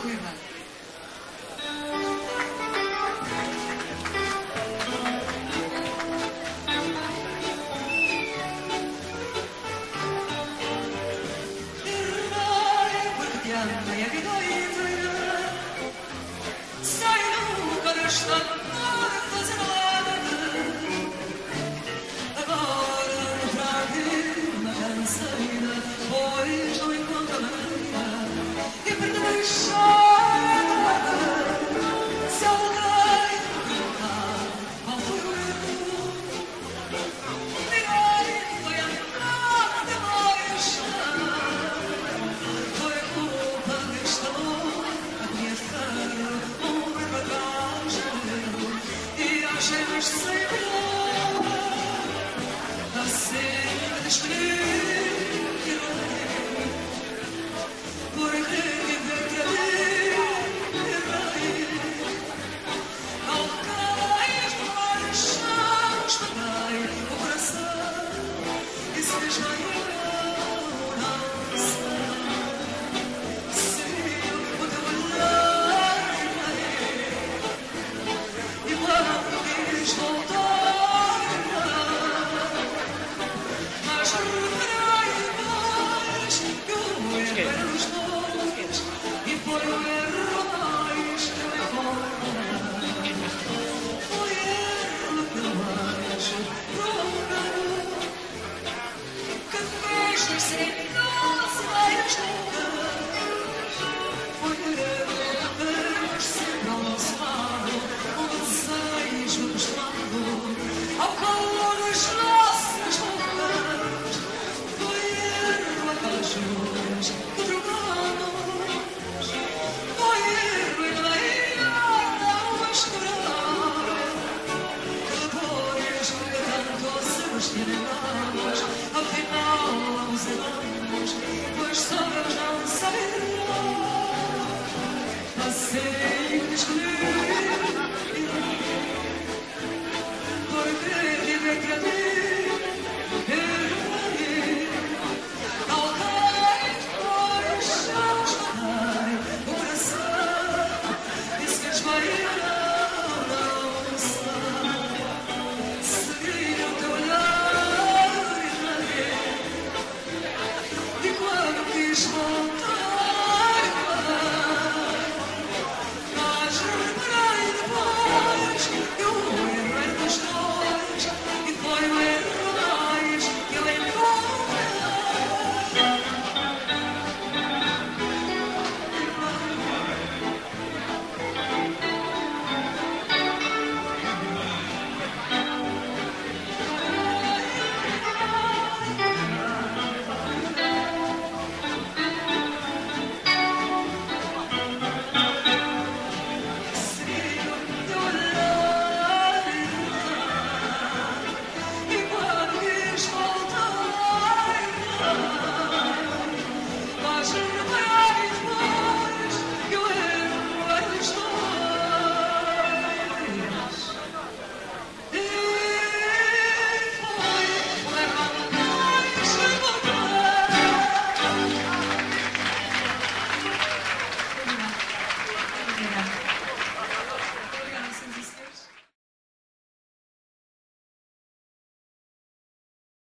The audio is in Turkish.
yapmıyor ben. Yanmaya bir doydu Saydım karıştan Jesus Senhor, nascer e